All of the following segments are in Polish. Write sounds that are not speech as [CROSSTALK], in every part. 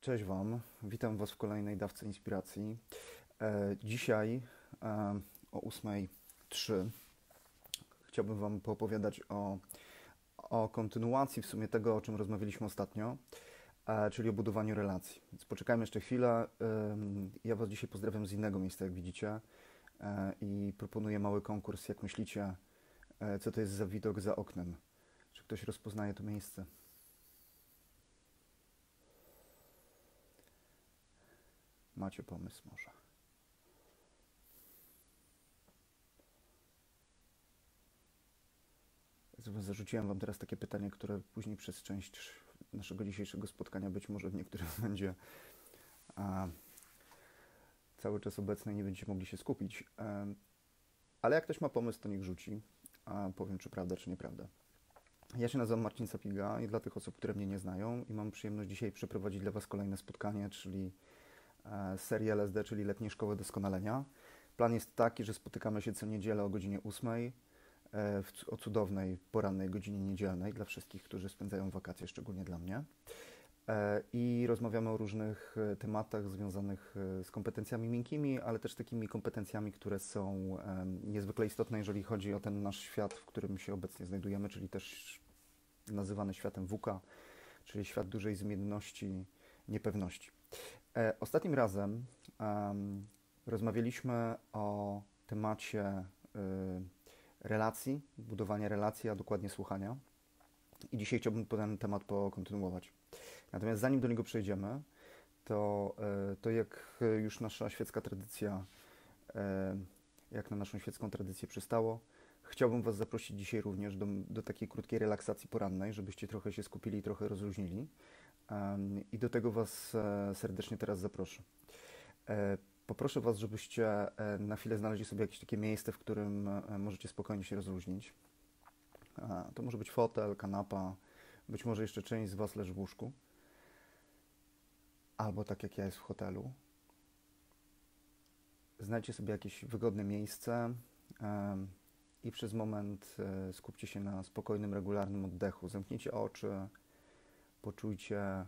Cześć Wam, witam Was w kolejnej dawce inspiracji. E, dzisiaj e, o 8.03 chciałbym Wam poopowiadać o, o kontynuacji w sumie tego, o czym rozmawialiśmy ostatnio, e, czyli o budowaniu relacji. Więc poczekajmy jeszcze chwilę. Ja Was dzisiaj pozdrawiam z innego miejsca, jak widzicie, i proponuję mały konkurs. Jak myślicie, co to jest za widok za oknem? Czy ktoś rozpoznaje to miejsce? Macie pomysł może? Zarzuciłem Wam teraz takie pytanie, które później przez część naszego dzisiejszego spotkania być może w niektórych [LAUGHS] będzie a, cały czas obecny i nie będziecie mogli się skupić. E, ale jak ktoś ma pomysł, to niech rzuci, a powiem, czy prawda, czy nieprawda. Ja się nazywam Marcin Sapiga i dla tych osób, które mnie nie znają i mam przyjemność dzisiaj przeprowadzić dla Was kolejne spotkanie, czyli E, serii LSD, czyli Letniej Szkoły Doskonalenia. Plan jest taki, że spotykamy się co niedzielę o godzinie 8 e, o cudownej, porannej godzinie niedzielnej dla wszystkich, którzy spędzają wakacje, szczególnie dla mnie. E, I rozmawiamy o różnych tematach związanych z kompetencjami miękkimi, ale też takimi kompetencjami, które są niezwykle istotne, jeżeli chodzi o ten nasz świat, w którym się obecnie znajdujemy, czyli też nazywany światem WUKA, czyli świat dużej zmienności, niepewności. E, ostatnim razem um, rozmawialiśmy o temacie y, relacji, budowania relacji, a dokładnie słuchania. I dzisiaj chciałbym ten temat pokontynuować. Natomiast zanim do niego przejdziemy, to, y, to jak już nasza świecka tradycja, y, jak na naszą świecką tradycję przystało, chciałbym Was zaprosić dzisiaj również do, do takiej krótkiej relaksacji porannej, żebyście trochę się skupili i trochę rozluźnili. I do tego Was e, serdecznie teraz zaproszę. E, poproszę Was, żebyście e, na chwilę znaleźli sobie jakieś takie miejsce, w którym możecie spokojnie się rozluźnić. To może być fotel, kanapa, być może jeszcze część z Was leży w łóżku. Albo tak jak ja jest w hotelu. Znajdźcie sobie jakieś wygodne miejsce i przez moment skupcie się na spokojnym, regularnym oddechu. Zamknijcie oczy, Poczujcie,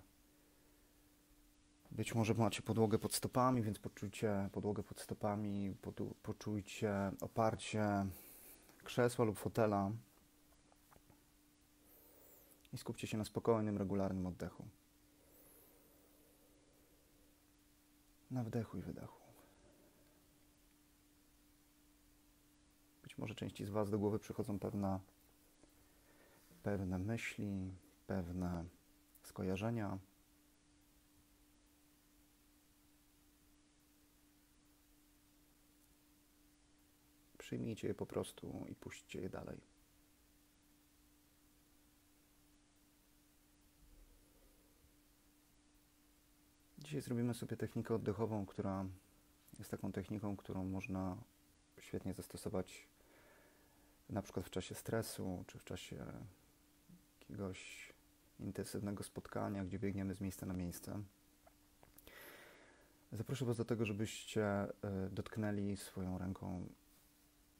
być może macie podłogę pod stopami, więc poczujcie podłogę pod stopami, poczujcie oparcie krzesła lub fotela i skupcie się na spokojnym, regularnym oddechu. Na wdechu i wydechu. Być może części z Was do głowy przychodzą pewne, pewne myśli, pewne skojarzenia. Przyjmijcie je po prostu i puśćcie je dalej. Dzisiaj zrobimy sobie technikę oddechową, która jest taką techniką, którą można świetnie zastosować na przykład w czasie stresu, czy w czasie jakiegoś intensywnego spotkania, gdzie biegniemy z miejsca na miejsce. Zaproszę Was do tego, żebyście e, dotknęli swoją ręką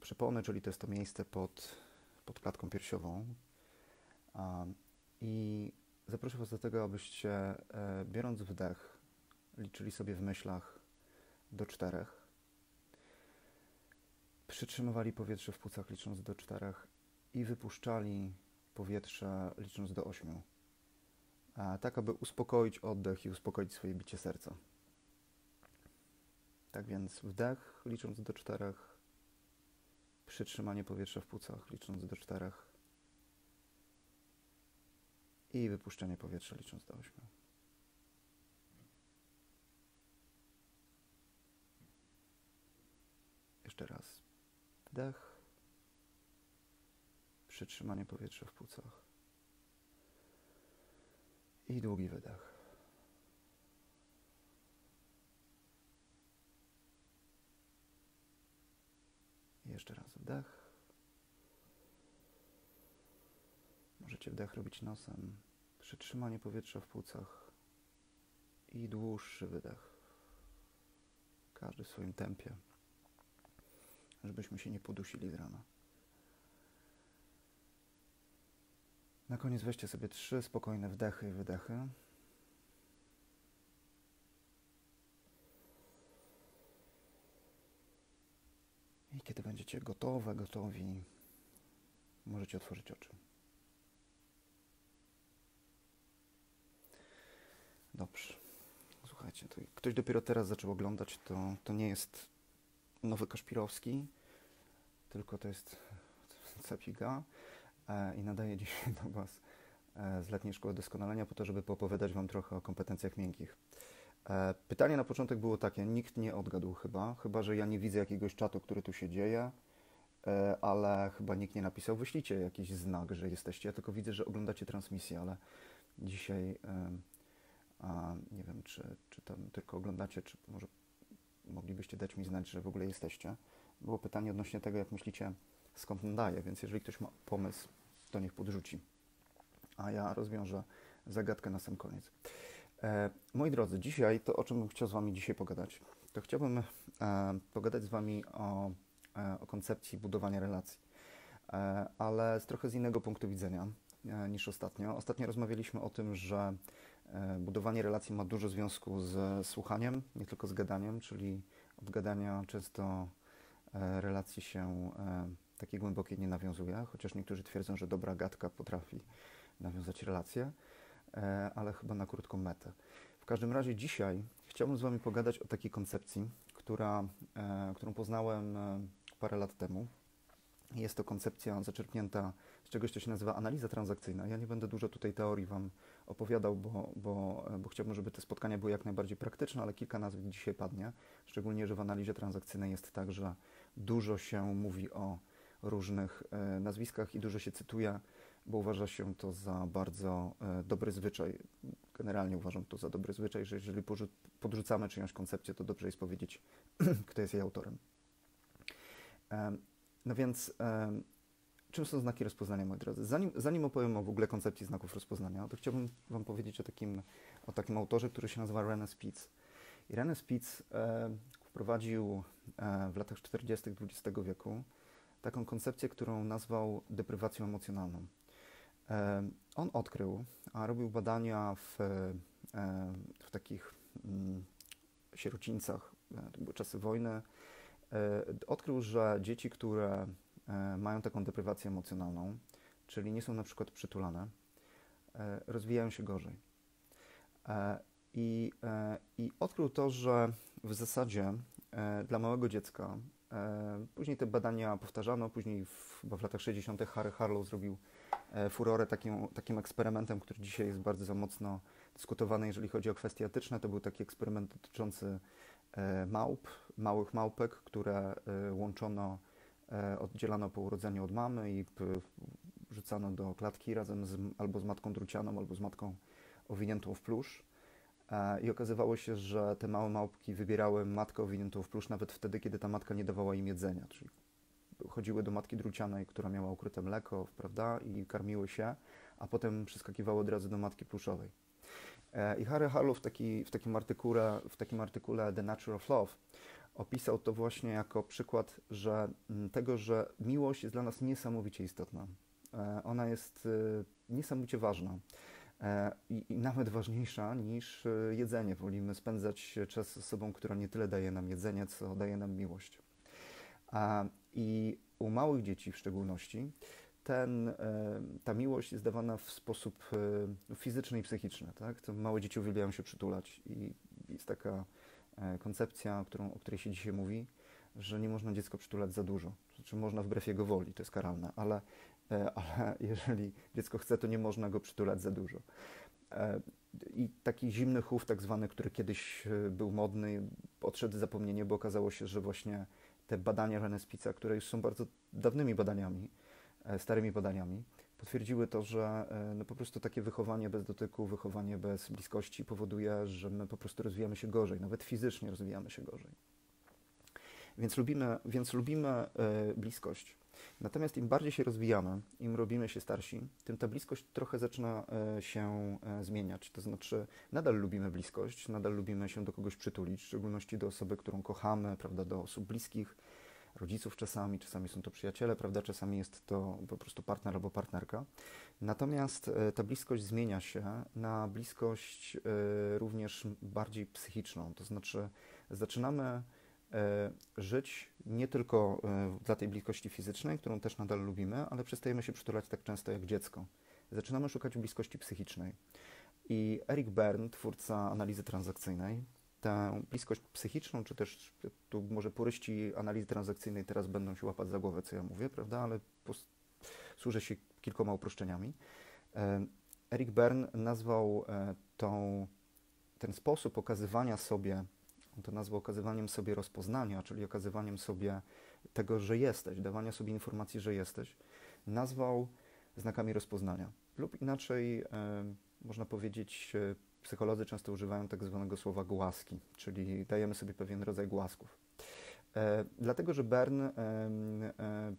przepony, czyli to jest to miejsce pod, pod klatką piersiową. I zaproszę Was do tego, abyście e, biorąc wdech, liczyli sobie w myślach do czterech. Przytrzymywali powietrze w płucach licząc do czterech i wypuszczali powietrze licząc do ośmiu tak aby uspokoić oddech i uspokoić swoje bicie serca. Tak więc wdech licząc do czterech, przytrzymanie powietrza w płucach licząc do czterech i wypuszczenie powietrza licząc do ośmiu. Jeszcze raz. Wdech, przytrzymanie powietrza w płucach i długi wydech. Jeszcze raz wdech. Możecie wdech robić nosem, przytrzymanie powietrza w płucach i dłuższy wydech. Każdy w swoim tempie, żebyśmy się nie podusili z rana. Na koniec weźcie sobie trzy spokojne wdechy i wydechy. I kiedy będziecie gotowe, gotowi, możecie otworzyć oczy. Dobrze. Słuchajcie, ktoś dopiero teraz zaczął oglądać, to, to nie jest nowy Kaszpirowski, tylko to jest [LAUGHS] Capiga i nadaje dzisiaj do Was e, z letniej szkoły doskonalenia po to, żeby poopowiadać Wam trochę o kompetencjach miękkich. E, pytanie na początek było takie, nikt nie odgadł chyba, chyba że ja nie widzę jakiegoś czatu, który tu się dzieje, e, ale chyba nikt nie napisał, wyślijcie jakiś znak, że jesteście. Ja tylko widzę, że oglądacie transmisję, ale dzisiaj nie wiem, czy, czy tam tylko oglądacie, czy może moglibyście dać mi znać, że w ogóle jesteście. Było pytanie odnośnie tego, jak myślicie, skąd nadaje, więc jeżeli ktoś ma pomysł, to niech podrzuci. A ja rozwiążę zagadkę na sam koniec. E, moi drodzy, dzisiaj to, o czym bym chciał z Wami dzisiaj pogadać, to chciałbym e, pogadać z Wami o, e, o koncepcji budowania relacji, e, ale z trochę z innego punktu widzenia e, niż ostatnio. Ostatnio rozmawialiśmy o tym, że e, budowanie relacji ma dużo związku z słuchaniem, nie tylko z gadaniem, czyli od gadania często relacji się takiej głębokiej nie nawiązuje, chociaż niektórzy twierdzą, że dobra gadka potrafi nawiązać relacje. E, ale chyba na krótką metę. W każdym razie dzisiaj chciałbym z Wami pogadać o takiej koncepcji, która, e, którą poznałem e, parę lat temu. Jest to koncepcja zaczerpnięta z czegoś, co się nazywa analiza transakcyjna. Ja nie będę dużo tutaj teorii Wam opowiadał, bo, bo, bo chciałbym, żeby te spotkania były jak najbardziej praktyczne, ale kilka nazw dzisiaj padnie. Szczególnie, że w analizie transakcyjnej jest tak, że dużo się mówi o różnych nazwiskach i dużo się cytuje bo uważa się to za bardzo e, dobry zwyczaj. Generalnie uważam to za dobry zwyczaj, że jeżeli podrzucamy czyjąś koncepcję, to dobrze jest powiedzieć, [CLEARS THROAT] kto jest jej autorem. No więc, czym są znaki rozpoznania, moi drodzy? Zanim, zanim opowiem o w ogóle koncepcji znaków rozpoznania, to chciałbym Wam powiedzieć o takim, o takim autorze, który się nazywa René Spitz. I René Spitz wprowadził e, w latach 40. XX wieku taką koncepcję, którą nazwał deprywacją emocjonalną. On odkrył, a robił badania w, w takich mm, sierocińcach, e, to były czasy wojny, e, odkrył, że dzieci, które e, mają taką deprywację emocjonalną, czyli nie są na przykład przytulane, rozwijają się gorzej. I, I odkrył to, że w zasadzie dla małego dziecka, później te badania powtarzano, później w, chyba w latach 60. Harry Harlow zrobił E, furorę takim, takim eksperymentem, który dzisiaj jest bardzo mocno dyskutowany, jeżeli chodzi o kwestie etyczne. To był taki eksperyment dotyczący e, małp, małych małpek, które e, łączono, oddzielano po urodzeniu od mamy i wrzucano do klatki razem z, albo z matką drucianą, albo z matką owiniętą w plusz. I okazywało się, że te małe małpki wybierały matkę owiniętą w plusz nawet wtedy, kiedy ta matka nie dawała im jedzenia, czyli chodziły do matki drucianej, która miała ukryte mleko, prawda, i karmiły się, a potem przeskakiwały od razu do matki pluszowej. E, I Harry Harlow w, taki, w, takim artykule, w takim artykule The Nature of Love opisał to właśnie jako przykład że, mm, tego, że miłość jest dla nas niesamowicie istotna. E, ona jest e, niesamowicie ważna. I, I, nawet ważniejsza niż jedzenie. Wolimy spędzać czas z osobą, która nie tyle daje nam jedzenie, co daje nam miłość. I u małych dzieci w szczególności ten, e, ta miłość jest dawana w sposób e, fizyczny i psychiczny. Tak? To małe dzieci uwielbiają się przytulać i jest taka e, koncepcja, którą, o której się dzisiaj mówi, że nie można dziecko przytulać za dużo. Znaczy można wbrew jego woli, to jest karalne, ale, ale jeżeli dziecko chce, to nie można go przytulać za dużo. I taki zimny chów, tak zwany, który kiedyś był modny, odszedł zapomnienie, bo okazało się, że właśnie te badania René Spica, które już są bardzo dawnymi badaniami, e, starymi badaniami, potwierdziły to, że e, no po prostu takie wychowanie bez dotyku, wychowanie bez bliskości powoduje, że my po prostu rozwijamy się gorzej, nawet fizycznie rozwijamy się gorzej. Więc lubimy, więc lubimy e, bliskość. Natomiast im bardziej się rozwijamy, im robimy się starsi, tym ta bliskość trochę zaczyna e, się e, zmieniać. To znaczy, nadal lubimy bliskość, nadal lubimy się do kogoś przytulić, w szczególności do osoby, którą kochamy, prawda, do osób bliskich, rodziców czasami, czasami są to przyjaciele, prawda, czasami jest to po prostu partner albo partnerka. Natomiast e, ta bliskość zmienia się na bliskość również bardziej psychiczną, to znaczy zaczynamy żyć nie tylko dla tej bliskości fizycznej, którą też nadal lubimy, ale przestajemy się przytulać tak często jak dziecko. Zaczynamy szukać bliskości psychicznej. I Eric Berne, twórca analizy transakcyjnej, tę bliskość psychiczną, czy też tu może puryści analizy transakcyjnej teraz będą się łapać za głowę, co ja mówię, prawda, ale służę się kilkoma uproszczeniami. E, Eric Berne nazwał e, tą, ten sposób okazywania sobie, on to nazwał okazywaniem sobie rozpoznania, czyli okazywaniem sobie tego, że jesteś, dawania sobie informacji, że jesteś, nazwał znakami rozpoznania. Lub inaczej e, można powiedzieć, psycholodzy często używają tak zwanego słowa głaski, czyli dajemy sobie pewien rodzaj głasków. E, dlatego, że Bern e, e,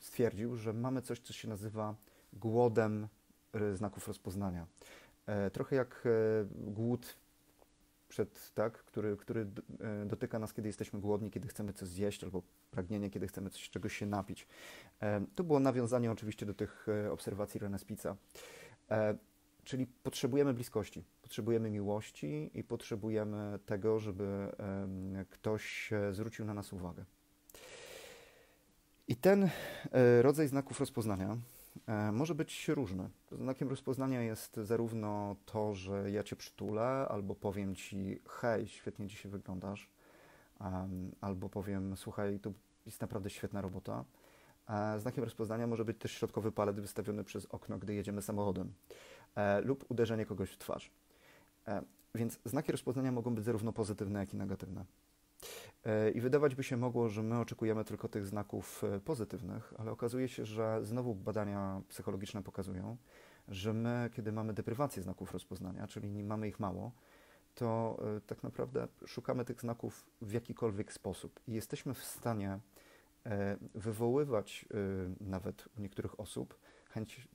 stwierdził, że mamy coś, co się nazywa głodem znaków rozpoznania. E, trochę jak e, głód przed, tak, który, który e, dotyka nas, kiedy jesteśmy głodni, kiedy chcemy coś zjeść, albo pragnienie, kiedy chcemy coś, czegoś się napić. To było nawiązanie oczywiście do tych obserwacji Renespica. Czyli potrzebujemy bliskości, potrzebujemy miłości i potrzebujemy tego, żeby ktoś zwrócił na nas uwagę. I ten e, rodzaj znaków rozpoznania e, może być różny. Znakiem rozpoznania jest zarówno to, że ja cię przytulę, albo powiem ci, hej, świetnie dzisiaj wyglądasz, albo powiem, słuchaj, to jest naprawdę świetna robota. E, znakiem rozpoznania może być też środkowy palet wystawiony przez okno, gdy jedziemy samochodem. E, lub uderzenie kogoś w twarz. E, więc znaki rozpoznania mogą być zarówno pozytywne, jak i negatywne. E, I wydawać by się mogło, że my oczekujemy tylko tych znaków pozytywnych, ale okazuje się, że znowu badania psychologiczne pokazują, że my, kiedy mamy deprywację znaków rozpoznania, czyli mamy ich mało, to tak naprawdę szukamy tych znaków w jakikolwiek sposób i jesteśmy w stanie wywoływać nawet u niektórych osób chęć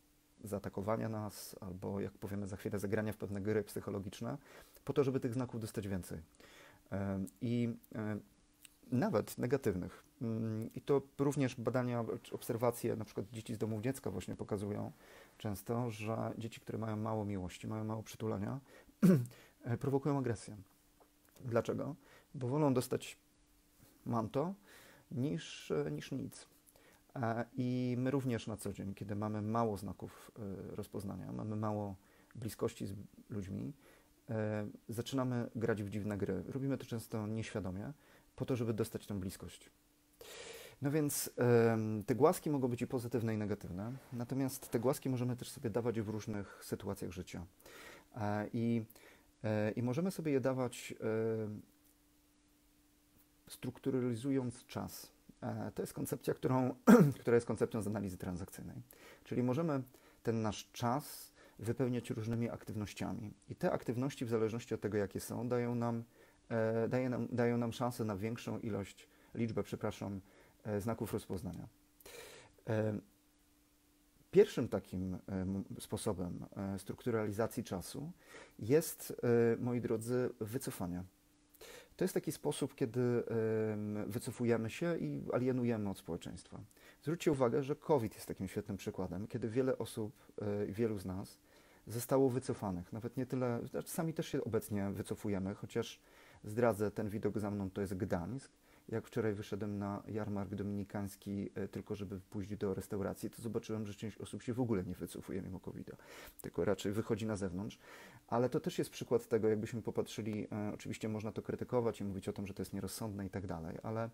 zaatakowania nas, albo jak powiemy za chwilę, zagrania w pewne gry psychologiczne, po to, żeby tych znaków dostać więcej. I nawet negatywnych. Mm, I to również badania, obserwacje na przykład dzieci z domów dziecka właśnie pokazują często, że dzieci, które mają mało miłości, mają mało przytulania, [CLEARS THROAT] prowokują agresję. Dlaczego? Bo wolą dostać manto niż, niż nic. E, I my również na co dzień, kiedy mamy mało znaków e, rozpoznania, mamy mało bliskości z ludźmi, e, zaczynamy grać w dziwne gry. Robimy to często nieświadomie, po to, żeby dostać tę bliskość. No więc te głaski mogą być i pozytywne, i negatywne, natomiast te głaski możemy też sobie dawać w różnych sytuacjach życia. I, i możemy sobie je dawać strukturalizując czas. E, to jest koncepcja, którą, [CLEARS THROAT] która jest koncepcją z analizy transakcyjnej. Czyli możemy ten nasz czas wypełniać różnymi aktywnościami. I te aktywności, w zależności od tego, jakie są, dają nam, e, daje nam, dają nam szansę na większą ilość, liczbę, przepraszam, e, znaków rozpoznania. Pierwszym takim sposobem strukturalizacji czasu jest, moi drodzy, wycofanie. To jest taki sposób, kiedy wycofujemy się i alienujemy od społeczeństwa. Zwróćcie uwagę, że COVID jest takim świetnym przykładem, kiedy wiele osób, e, wielu z nas zostało wycofanych. Nawet nie tyle, znaczy sami też się obecnie wycofujemy, chociaż zdradzę, ten widok za mną to jest Gdańsk jak wczoraj wyszedłem na jarmark dominikański e, tylko, żeby pójść do restauracji, to zobaczyłem, że część osób się w ogóle nie wycofuje mimo covid tylko raczej wychodzi na zewnątrz. Ale to też jest przykład tego, jakbyśmy popatrzyli, e, oczywiście można to krytykować i mówić o tym, że to jest nierozsądne i tak dalej, ale,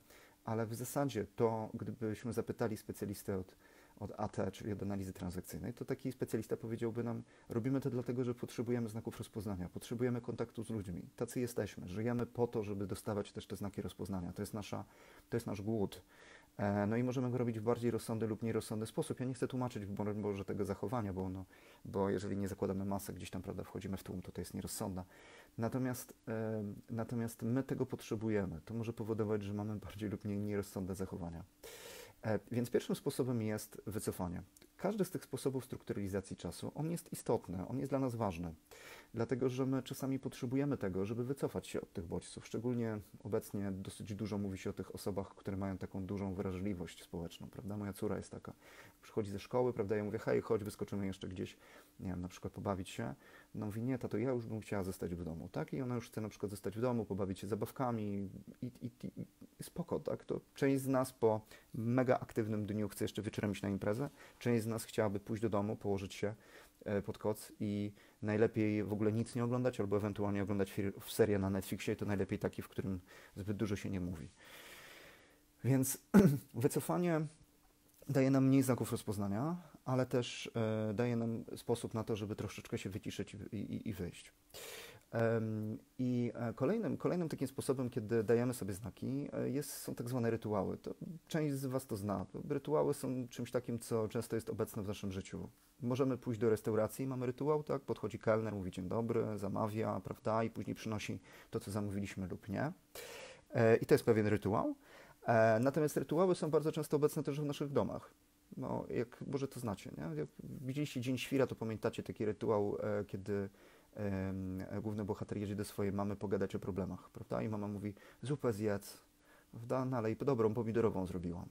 ale w zasadzie to, gdybyśmy zapytali specjalistę od od AT, czyli od analizy transakcyjnej, to taki specjalista powiedziałby nam, robimy to dlatego, że potrzebujemy znaków rozpoznania, potrzebujemy kontaktu z ludźmi. Tacy jesteśmy. Żyjemy po to, żeby dostawać też te znaki rozpoznania. To jest, nasza, to jest nasz głód. E, no i możemy go robić w bardziej rozsądny lub nierozsądny sposób. Ja nie chcę tłumaczyć w Boże tego zachowania, bo, no, bo jeżeli nie zakładamy masek, gdzieś tam prawda, wchodzimy w tłum, to to jest nierozsądne. Natomiast, e, natomiast my tego potrzebujemy. To może powodować, że mamy bardziej lub mniej nierozsądne zachowania. E, więc pierwszym sposobem jest wycofanie. Każdy z tych sposobów strukturalizacji czasu, on jest istotny, on jest dla nas ważny. Dlatego że my czasami potrzebujemy tego, żeby wycofać się od tych bodźców. Szczególnie obecnie dosyć dużo mówi się o tych osobach, które mają taką dużą wrażliwość społeczną, prawda? Moja córa jest taka, przychodzi ze szkoły, prawda? Ja mówię, hej, chodź, wyskoczymy jeszcze gdzieś, nie wiem, na przykład pobawić się. No mówi, nie, to ja już bym chciała zostać w domu, tak? I ona już chce na przykład zostać w domu, pobawić się zabawkami i, i, i, i spoko, tak? To część z nas po mega aktywnym dniu chce jeszcze wieczorem iść na imprezę, część z nas chciałaby pójść do domu, położyć się e, pod koc i najlepiej w ogóle nic nie oglądać, albo ewentualnie oglądać serię na Netflixie, to najlepiej taki, w którym zbyt dużo się nie mówi. Więc [CLEARS THROAT] wycofanie daje nam mniej znaków rozpoznania, ale też e, daje nam sposób na to, żeby troszeczkę się wyciszyć i, i, i wyjść. I e, kolejnym, kolejnym takim sposobem, kiedy dajemy sobie znaki, e, jest, są tak zwane rytuały. To część z Was to zna. Rytuały są czymś takim, co często jest obecne w naszym życiu. Możemy pójść do restauracji mamy rytuał, tak? Podchodzi kelner, mówi dzień dobry, zamawia, prawda? I później przynosi to, co zamówiliśmy lub nie. I to jest pewien rytuał. Natomiast rytuały są bardzo często obecne też w naszych domach. No, jak może to znacie, nie? Jak widzieliście Dzień Świra, to pamiętacie taki rytuał, e, kiedy e, główny bohater jedzie do swojej mamy pogadać o problemach, prawda? I mama mówi, zupę zjedz, prawda? Nalej, dobrą pomidorową zrobiłam.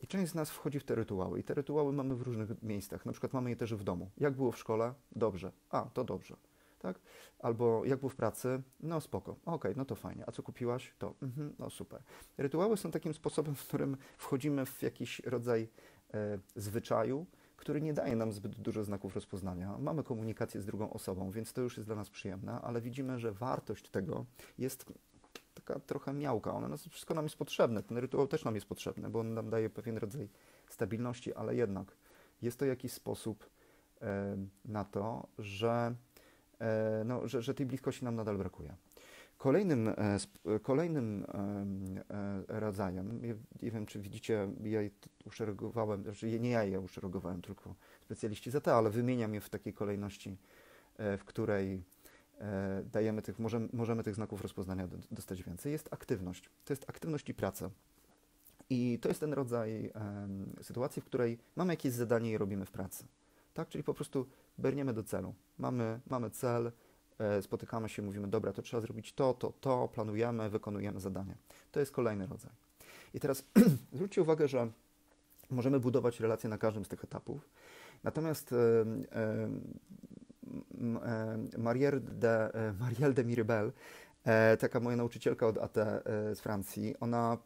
I część z nas wchodzi w te rytuały. I te rytuały mamy w różnych miejscach. Na przykład mamy je też w domu. Jak było w szkole? Dobrze. A, to dobrze. Tak? Albo jak było w pracy? No spoko. Okej, okay, no to fajnie. A co kupiłaś? To. Mhm, no super. Rytuały są takim sposobem, w którym wchodzimy w jakiś rodzaj E, zwyczaju, który nie daje nam zbyt dużo znaków rozpoznania. Mamy komunikację z drugą osobą, więc to już jest dla nas przyjemne, ale widzimy, że wartość tego jest taka trochę miałka. Ona nas, wszystko nam jest potrzebne. Ten rytuał też nam jest potrzebny, bo on nam daje pewien rodzaj stabilności, ale jednak jest to jakiś sposób e, na to, że, e, no, że, że tej bliskości nam nadal brakuje. Kolejnym, e, kolejnym e, rodzajem, nie wiem czy widzicie, ja je uszeregowałem, znaczy nie ja je uszeregowałem, tylko specjaliści za to, ale wymieniam je w takiej kolejności, e, w której dajemy tych, możemy, możemy tych znaków rozpoznania dostać więcej, jest aktywność. To jest aktywność i praca. I to jest ten rodzaj sytuacji, w której mamy jakieś zadanie i robimy w pracy. Tak? Czyli po prostu berniemy do celu. Mamy, mamy cel, E, spotykamy się, mówimy, dobra, to trzeba zrobić to, to, to, planujemy, wykonujemy zadanie. To jest kolejny rodzaj. I teraz [CLEARS THROAT] zwróćcie uwagę, że możemy budować relacje na każdym z tych etapów. Natomiast e, e, Marielle de, Marielle de Miribel, taka moja nauczycielka od AT z Francji, ona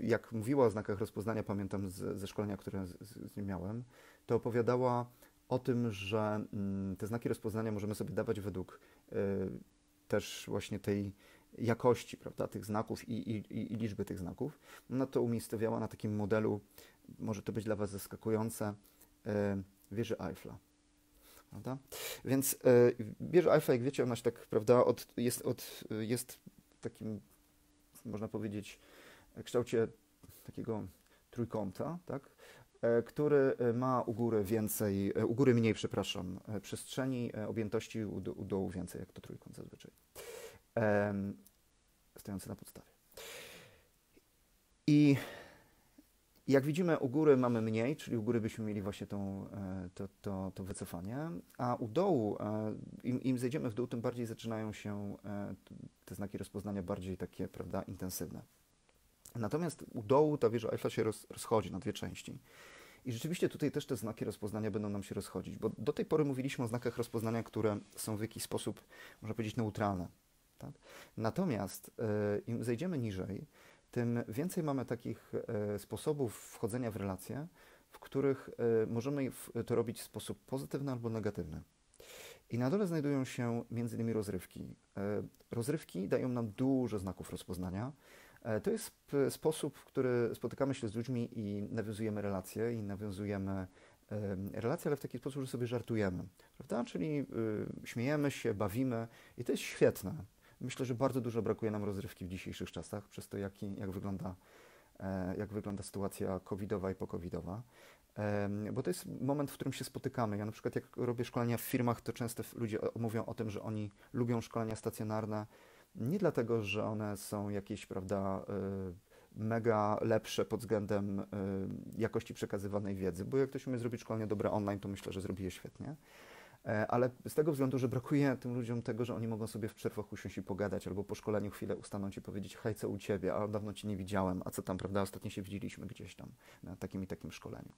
jak mówiła o znakach rozpoznania, pamiętam z, ze szkolenia, które z, z nim miałem, to opowiadała o tym, że mm, te znaki rozpoznania możemy sobie dawać według y, też właśnie tej jakości prawda, tych znaków i, i, i liczby tych znaków. No to umiejscowiała na takim modelu, może to być dla Was zaskakujące, y, wieży Eiffla. Prawda? Więc y, wieża Eiffla, jak wiecie, ona się tak, prawda, od, jest, od, jest takim, można powiedzieć, kształcie takiego trójkąta, tak? E, który e, ma u góry więcej, e, u góry mniej, przepraszam, przestrzeni, objętości, u, u dołu więcej, jak to trójkąt zazwyczaj, stojący na podstawie. I jak widzimy, u góry mamy mniej, czyli u góry byśmy mieli właśnie tą, to, to, to wycofanie, a u dołu, im, im zejdziemy w dół, tym bardziej zaczynają się te znaki rozpoznania bardziej takie, prawda, intensywne. Natomiast u dołu ta wieża Eiffla się roz, rozchodzi na dwie części. I rzeczywiście tutaj też te znaki rozpoznania będą nam się rozchodzić, bo do tej pory mówiliśmy o znakach rozpoznania, które są w jakiś sposób, można powiedzieć, neutralne. Tak? Natomiast y, im zejdziemy niżej, tym więcej mamy takich y, sposobów wchodzenia w relacje, w których y, możemy to robić w sposób pozytywny albo negatywny. I na dole znajdują się innymi rozrywki. Rozrywki dają nam dużo znaków rozpoznania, to jest sposób, w który spotykamy się z ludźmi i nawiązujemy relacje, i nawiązujemy relacje, ale w taki sposób, że sobie żartujemy, prawda? Czyli y, śmiejemy się, bawimy i to jest świetne. Myślę, że bardzo dużo brakuje nam rozrywki w dzisiejszych czasach, przez to, jak, jak, wygląda, e, jak wygląda sytuacja covidowa i pokowidowa. Bo to jest moment, w którym się spotykamy. Ja na przykład jak robię szkolenia w firmach, to często ludzie mówią o tym, że oni lubią szkolenia stacjonarne, nie dlatego, że one są jakieś, prawda, y, mega lepsze pod względem y, jakości przekazywanej wiedzy, bo jak ktoś umie zrobić szkolenie dobre online, to myślę, że zrobi je świetnie. E, ale z tego względu, że brakuje tym ludziom tego, że oni mogą sobie w przerwach usiąść i pogadać, albo po szkoleniu chwilę ustanąć i powiedzieć, hej, co u Ciebie, a dawno Cię nie widziałem, a co tam, prawda, ostatnio się widzieliśmy gdzieś tam na takim i takim szkoleniu.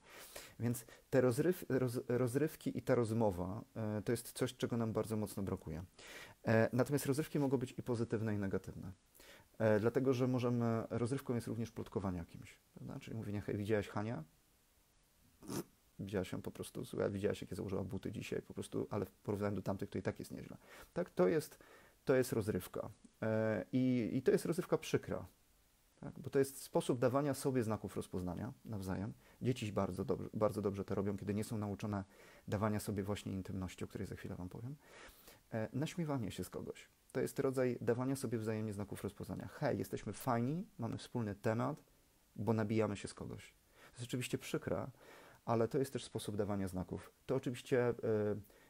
Więc te rozryw, roz, rozrywki i ta rozmowa e, to jest coś, czego nam bardzo mocno brakuje. E, natomiast rozrywki mogą być i pozytywne, i negatywne. Dlatego, że możemy, rozrywką jest również plotkowanie o kimś, prawda? czyli mówienie, hej, widziałeś Hania? widziałaś ją po prostu, słuchaj, widziałaś, jakie założyła buty dzisiaj, po prostu, ale w porównaniu do tamtych to i tak jest nieźle. Tak, to jest, to jest rozrywka. E, I, I to jest rozrywka przykra, tak? bo to jest sposób dawania sobie znaków rozpoznania nawzajem. Dzieci bardzo dobrze, bardzo dobrze to robią, kiedy nie są nauczone dawania sobie właśnie intymności, o której za chwilę Wam powiem. E, naśmiewanie się z kogoś. To jest rodzaj dawania sobie wzajemnie znaków rozpoznania. Hej, jesteśmy fajni, mamy wspólny temat, bo nabijamy się z kogoś. To jest oczywiście przykre, ale to jest też sposób dawania znaków. To oczywiście e,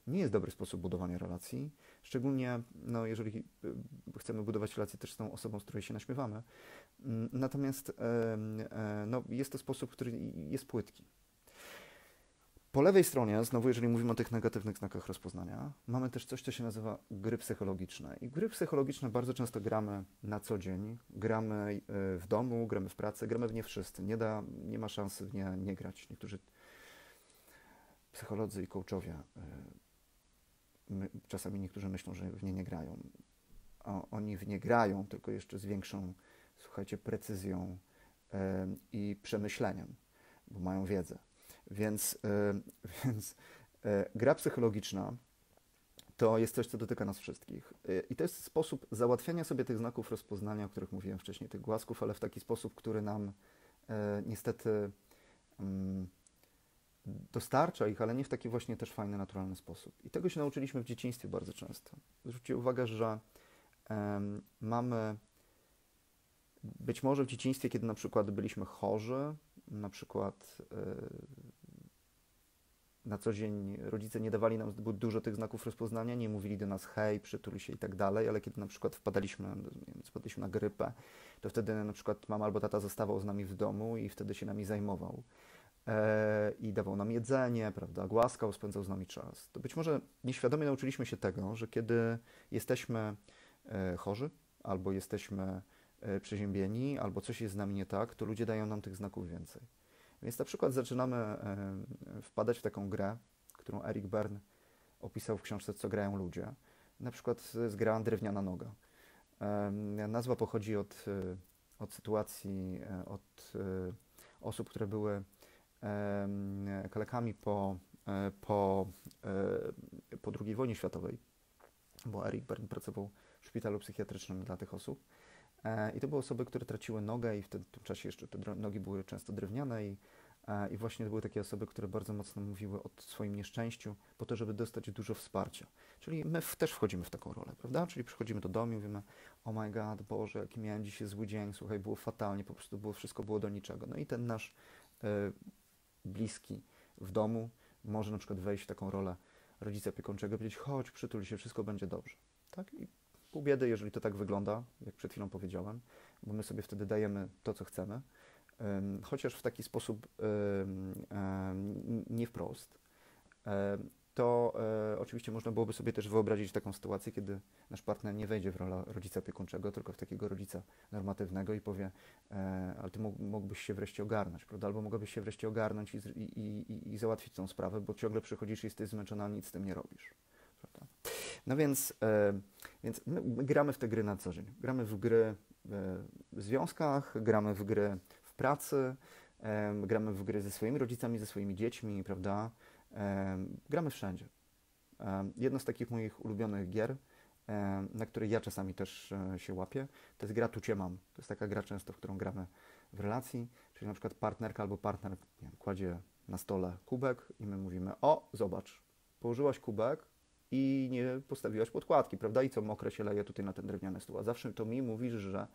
nie jest dobry sposób budowania relacji, szczególnie no, jeżeli e, chcemy budować relacje też z tą osobą, z której się naśmiewamy. Natomiast no, jest to sposób, który jest płytki. Po lewej stronie, znowu jeżeli mówimy o tych negatywnych znakach rozpoznania, mamy też coś, co się nazywa gry psychologiczne. I gry psychologiczne bardzo często gramy na co dzień. Gramy w domu, gramy w pracy, gramy w nie wszyscy. Nie, da, nie ma szansy w nie nie grać. Niektórzy psycholodzy i coachowie, y, my, czasami niektórzy myślą, że w nie nie grają. O, oni w nie grają, tylko jeszcze z większą, słuchajcie, precyzją y, i przemyśleniem, bo mają wiedzę. Więc, y, więc gra psychologiczna to jest coś, co dotyka nas wszystkich. I to jest sposób załatwiania sobie tych znaków rozpoznania, o których mówiłem wcześniej, tych głasków, ale w taki sposób, który nam niestety mm, dostarcza ich, ale nie w taki właśnie też fajny, naturalny sposób. I tego się nauczyliśmy w dzieciństwie bardzo często. Zwróćcie uwagę, że mamy być może w dzieciństwie, kiedy na przykład byliśmy chorzy, na przykład na co dzień rodzice nie dawali nam zbyt dużo tych znaków rozpoznania, nie mówili do nas hej, przytul się i tak dalej, ale kiedy na przykład wpadaliśmy, nie wiem, na grypę, to wtedy na przykład mama albo tata zostawał z nami w domu i wtedy się nami zajmował. E, i dawał nam jedzenie, prawda, głaskał, spędzał z nami czas. To być może nieświadomie nauczyliśmy się tego, że kiedy jesteśmy e, chorzy, albo jesteśmy e, przeziębieni, albo coś jest z nami nie tak, to ludzie dają nam tych znaków więcej. Więc na przykład zaczynamy wpadać w taką grę, którą Eric Bern opisał w książce Co grają ludzie. Na przykład jest gra Drewniana noga. Nazwa pochodzi od, od sytuacji, od osób, które były kalekami po, e, po, e, po II wojnie światowej, bo Eric Bern pracował w szpitalu psychiatrycznym dla tych osób. E, I to były osoby, które traciły nogę i w tym, czasie jeszcze te nogi były często drewniane i, i właśnie to były takie osoby, które bardzo mocno mówiły o swoim nieszczęściu po to, żeby dostać dużo wsparcia. Czyli my w, też wchodzimy w taką rolę, prawda? Czyli przychodzimy do domu i mówimy, oh my god, Boże, jaki miałem dzisiaj zły dzień, słuchaj, było fatalnie, po prostu było, wszystko było do niczego. No i ten nasz bliski w domu może na przykład wejść w taką rolę rodzica opiekuńczego, powiedzieć, chodź, przytul się, wszystko będzie dobrze. Tak? I pół biedy, jeżeli to tak wygląda, jak przed chwilą powiedziałem, bo my sobie wtedy dajemy to, co chcemy, chociaż w taki sposób nie wprost to e, oczywiście można byłoby sobie też wyobrazić taką sytuację, kiedy nasz partner nie wejdzie w rolę rodzica opiekuńczego, tylko w takiego rodzica normatywnego i powie, e, ale ty mógłbyś się wreszcie ogarnąć, prawda? Albo mogłabyś się wreszcie ogarnąć i, i, i, i załatwić tą sprawę, bo ciągle przychodzisz i jesteś zmęczona, nic z tym nie robisz. Prawda? No więc, e, więc my, my, gramy w te gry na co dzień. Gramy w gry e, w związkach, gramy w gry w pracy, e, gramy w gry ze swoimi rodzicami, ze swoimi dziećmi, prawda? Gramy wszędzie. Jedno z takich moich ulubionych gier, na której ja czasami też się łapię, to jest gra Tu Cię Mam. To jest taka gra często, w którą gramy w relacji, czyli na przykład partnerka albo partner wiem, kładzie na stole kubek i my mówimy, o, zobacz, położyłaś kubek, i nie postawiłaś podkładki, prawda? I co mokre się leje tutaj na ten drewniany stół. A zawsze to mi mówisz, że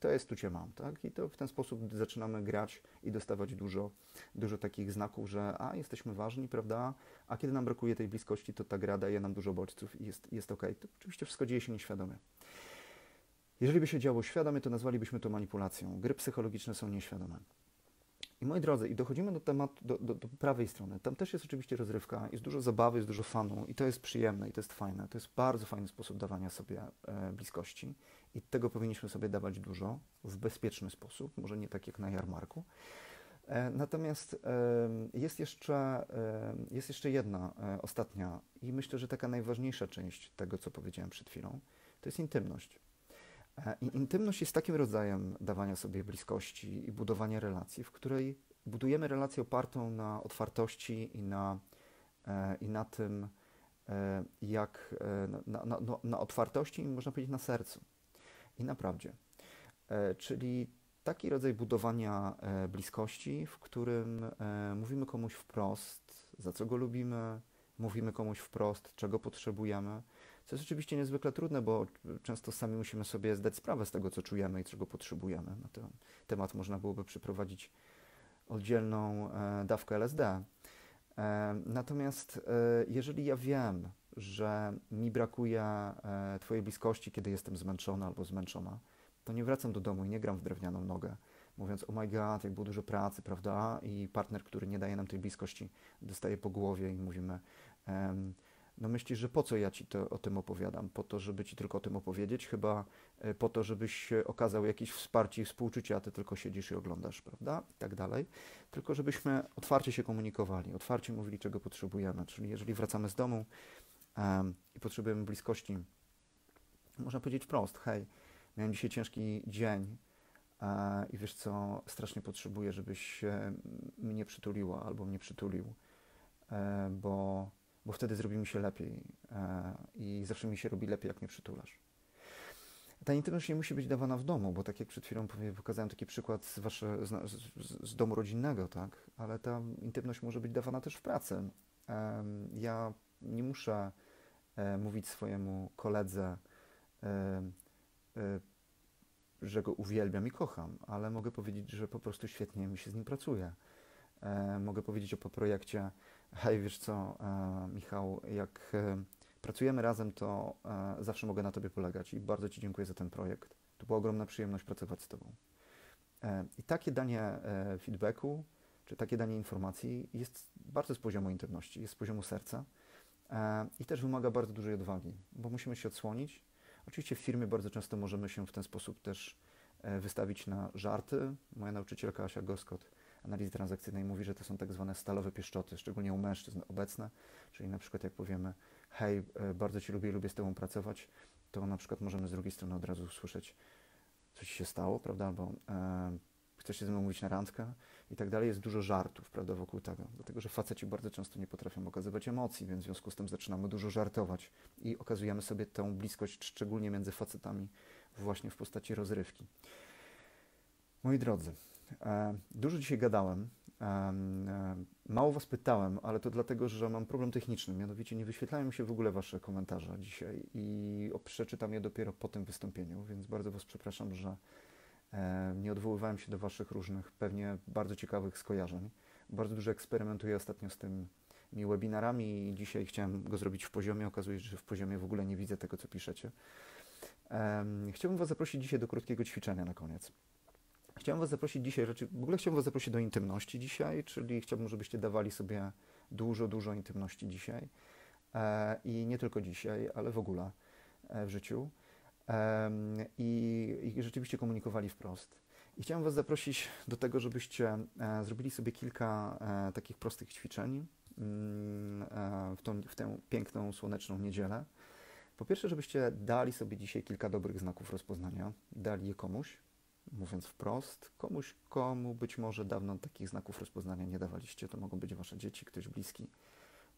to jest tu cię mam, tak? I to w ten sposób zaczynamy grać i dostawać dużo, dużo takich znaków, że a, jesteśmy ważni, prawda? A kiedy nam brakuje tej bliskości, to ta gra daje nam dużo bodźców i jest, jest ok. To oczywiście wszystko dzieje się nieświadomie. Jeżeli by się działo świadomie, to nazwalibyśmy to manipulacją. Gry psychologiczne są nieświadome. I moi drodzy, i dochodzimy do tematu, do, do, do, prawej strony. Tam też jest oczywiście rozrywka, jest dużo zabawy, jest dużo fanu i to jest przyjemne i to jest fajne. To jest bardzo fajny sposób dawania sobie e, bliskości i tego powinniśmy sobie dawać dużo w bezpieczny sposób, może nie tak jak na jarmarku. E, natomiast e, jest jeszcze, e, jest jeszcze jedna e, ostatnia i myślę, że taka najważniejsza część tego, co powiedziałem przed chwilą, to jest intymność. E, I intymność jest takim rodzajem dawania sobie bliskości i budowania relacji, w której budujemy relację opartą na otwartości i na, e, i na tym, e, jak na, na, na, na otwartości i można powiedzieć na sercu i na prawdzie. Czyli taki rodzaj budowania bliskości, w którym mówimy komuś wprost, za co go lubimy, mówimy komuś wprost, czego potrzebujemy co jest oczywiście niezwykle trudne, bo często sami musimy sobie zdać sprawę z tego, co czujemy i czego potrzebujemy. Na ten temat można byłoby przeprowadzić oddzielną e, dawkę LSD. E, natomiast e, jeżeli ja wiem, że mi brakuje Twojej bliskości, kiedy jestem zmęczona albo zmęczona, to nie wracam do domu i nie gram w drewnianą nogę, mówiąc, oh my god, jak było dużo pracy, prawda? I partner, który nie daje nam tej bliskości, dostaje po głowie i mówimy, no myślisz, że po co ja ci to, o tym opowiadam? Po to, żeby ci tylko o tym opowiedzieć? Chyba e, po to, żebyś okazał jakieś wsparcie i współczucie, a ty tylko siedzisz i oglądasz, prawda? I tak dalej. Tylko żebyśmy otwarcie się komunikowali, otwarcie mówili, czego potrzebujemy. Czyli jeżeli wracamy z domu um, i potrzebujemy bliskości, można powiedzieć wprost, hej, miałem dzisiaj ciężki dzień e, i wiesz co, strasznie potrzebuję, żebyś mnie przytuliła albo mnie przytulił, e, bo bo wtedy zrobi mi się lepiej e, i zawsze mi się robi lepiej, jak mnie przytulasz. Ta intymność nie musi być dawana w domu, bo tak jak przed chwilą pokazałem taki przykład z, wasze, z, z, z domu rodzinnego, tak? ale ta intymność może być dawana też w pracy. Ja nie muszę e, mówić swojemu koledze, e, że go uwielbiam i kocham, ale mogę powiedzieć, że po prostu świetnie mi się z nim pracuje. Mogę powiedzieć o po projekcie, Hej, wiesz co, e, Michał, jak e, pracujemy razem, to e, zawsze mogę na Tobie polegać i bardzo Ci dziękuję za ten projekt. To była ogromna przyjemność pracować z Tobą. I takie danie feedbacku, czy takie danie informacji jest bardzo z poziomu intymności, jest z poziomu serca i też wymaga bardzo dużej odwagi, bo musimy się odsłonić. Oczywiście w firmie bardzo często możemy się w ten sposób też wystawić na żarty. Moja nauczycielka Asia Goskot analizy transakcyjnej mówi, że to są tak zwane stalowe pieszczoty, szczególnie u mężczyzn obecne, czyli na przykład jak powiemy hej, e, bardzo Cię lubię, lubię z Tobą pracować, to na przykład możemy z drugiej strony od razu usłyszeć, co Ci się stało, prawda, albo e, chcesz się ze mną mówić na randkę i tak dalej. Jest dużo żartów, prawda, wokół tego, dlatego, że faceci bardzo często nie potrafią okazywać emocji, więc w związku z tym zaczynamy dużo żartować i okazujemy sobie tę bliskość, szczególnie między facetami, właśnie w postaci rozrywki. Moi drodzy, dużo dzisiaj gadałem. E, e, mało Was pytałem, ale to dlatego, że mam problem techniczny. Mianowicie nie wyświetlają się w ogóle Wasze komentarze dzisiaj i przeczytam je dopiero po tym wystąpieniu, więc bardzo Was przepraszam, że nie odwoływałem się do Waszych różnych, pewnie bardzo ciekawych skojarzeń. Bardzo dużo eksperymentuję ostatnio z tymi webinarami i dzisiaj chciałem go zrobić w poziomie. Okazuje się, że w poziomie w ogóle nie widzę tego, co piszecie. Chciałbym Was zaprosić dzisiaj do krótkiego ćwiczenia na koniec. Chciałem Was zaprosić dzisiaj, w ogóle chciałbym Was zaprosić do intymności dzisiaj, czyli chciałbym, żebyście dawali sobie dużo, dużo intymności dzisiaj. E, I nie tylko dzisiaj, ale w ogóle e, w życiu. I, I rzeczywiście komunikowali wprost. I chciałem Was zaprosić do tego, żebyście e, zrobili sobie kilka takich prostych ćwiczeń mm, w, tą, w tę piękną, słoneczną niedzielę. Po pierwsze, żebyście dali sobie dzisiaj kilka dobrych znaków rozpoznania, dali je komuś, mówiąc wprost, komuś, komu być może dawno takich znaków rozpoznania nie dawaliście. To mogą być wasze dzieci, ktoś bliski.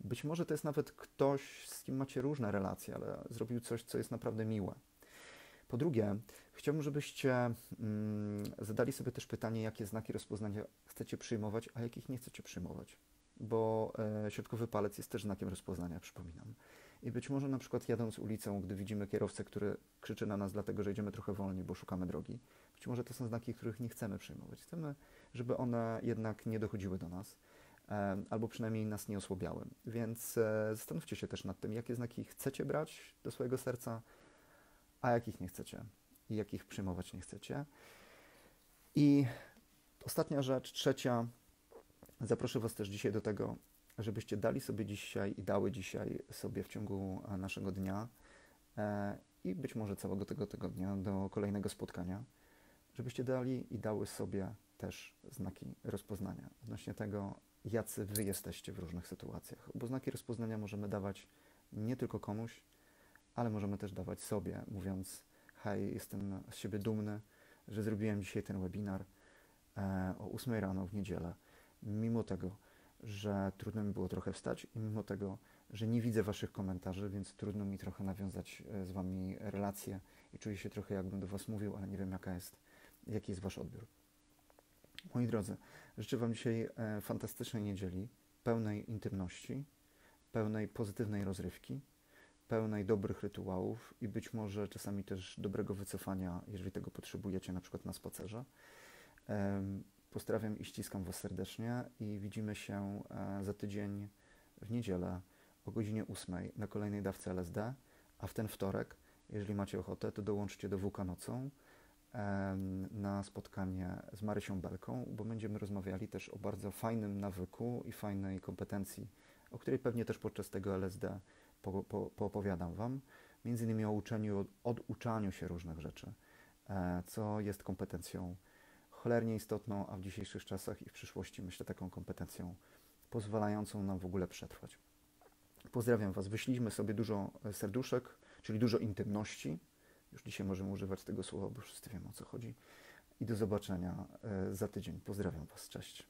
Być może to jest nawet ktoś, z kim macie różne relacje, ale zrobił coś, co jest naprawdę miłe. Po drugie, chciałbym, żebyście mm, zadali sobie też pytanie, jakie znaki rozpoznania chcecie przyjmować, a jakich nie chcecie przyjmować. Bo e, środkowy palec jest też znakiem rozpoznania, przypominam. I być może na przykład jadąc ulicą, gdy widzimy kierowcę, który krzyczy na nas dlatego, że idziemy trochę wolniej, bo szukamy drogi, być może to są znaki, których nie chcemy przyjmować. Chcemy, żeby one jednak nie dochodziły do nas, albo przynajmniej nas nie osłabiały. Więc e, zastanówcie się też nad tym, jakie znaki chcecie brać do swojego serca, a jakich nie chcecie i jakich przyjmować nie chcecie. I ostatnia rzecz, trzecia. Zaproszę Was też dzisiaj do tego, żebyście dali sobie dzisiaj i dały dzisiaj sobie w ciągu e, naszego dnia e, i być może całego tego tygodnia do kolejnego spotkania, żebyście dali i dały sobie też znaki rozpoznania odnośnie tego, jacy Wy jesteście w różnych sytuacjach. Bo znaki rozpoznania możemy dawać nie tylko komuś, ale możemy też dawać sobie, mówiąc: Hej, jestem z siebie dumny, że zrobiłem dzisiaj ten webinar e, o 8 rano w niedzielę, mimo tego, że trudno mi było trochę wstać i mimo tego, że nie widzę Waszych komentarzy, więc trudno mi trochę nawiązać e, z Wami relacje i czuję się trochę jakbym do Was mówił, ale nie wiem jaka jest, jaki jest Wasz odbiór. Moi drodzy, życzę Wam dzisiaj e, fantastycznej niedzieli, pełnej intymności, pełnej pozytywnej rozrywki, pełnej dobrych rytuałów i być może czasami też dobrego wycofania, jeżeli tego potrzebujecie, na przykład na spacerze. Pozdrawiam i ściskam Was serdecznie i widzimy się e, za tydzień w niedzielę o godzinie 8 na kolejnej dawce LSD, a w ten wtorek, jeżeli macie ochotę, to dołączcie do WK nocą na spotkanie z Marysią Belką, bo będziemy rozmawiali też o bardzo fajnym nawyku i fajnej kompetencji, o której pewnie też podczas tego LSD po, po, poopowiadam Wam. Między innymi o uczeniu, oduczaniu się różnych rzeczy, e, co jest kompetencją cholernie istotną, a w dzisiejszych czasach i w przyszłości myślę taką kompetencją pozwalającą nam w ogóle przetrwać. Pozdrawiam Was. Wyślijmy sobie dużo serduszek, czyli dużo intymności. Już dzisiaj możemy używać tego słowa, bo wszyscy wiemy o co chodzi. I do zobaczenia e, za tydzień. Pozdrawiam Was. Cześć.